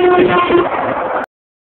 Thank you.